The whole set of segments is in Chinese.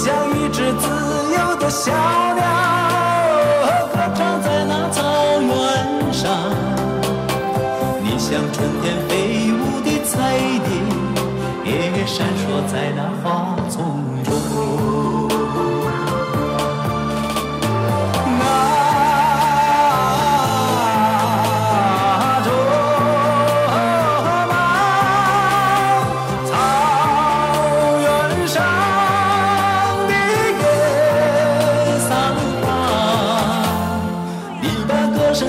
像一只自由的小鸟，歌唱在那草原上。你像春天飞舞的彩蝶，闪烁在那花丛中。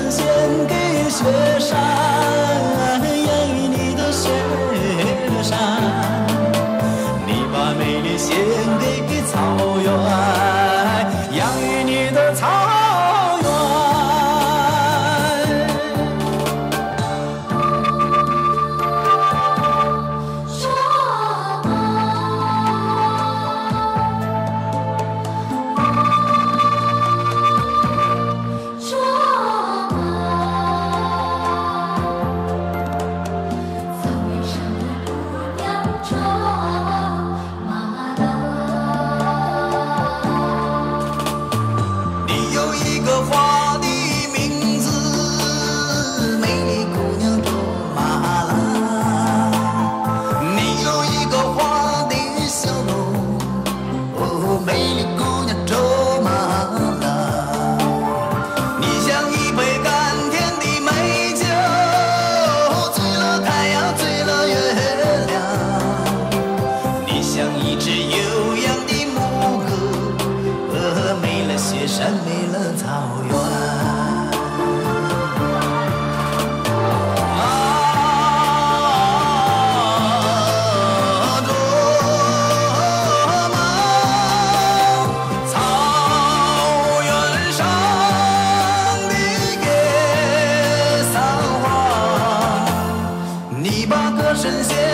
献给雪山，神仙。